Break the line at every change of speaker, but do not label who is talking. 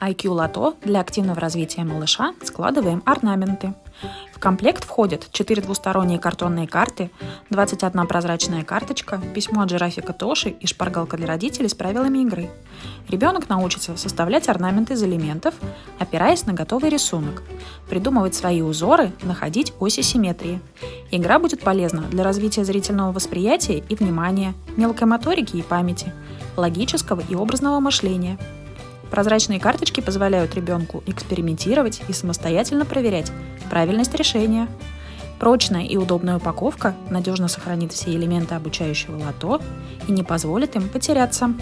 IQ Лото для активного развития малыша складываем орнаменты. В комплект входят 4 двусторонние картонные карты, 21 прозрачная карточка, письмо от жирафика Тоши и шпаргалка для родителей с правилами игры. Ребенок научится составлять орнаменты из элементов, опираясь на готовый рисунок, придумывать свои узоры, находить оси симметрии. Игра будет полезна для развития зрительного восприятия и внимания, мелкой моторики и памяти, логического и образного мышления – Прозрачные карточки позволяют ребенку экспериментировать и самостоятельно проверять правильность решения. Прочная и удобная упаковка надежно сохранит все элементы обучающего лото и не позволит им потеряться.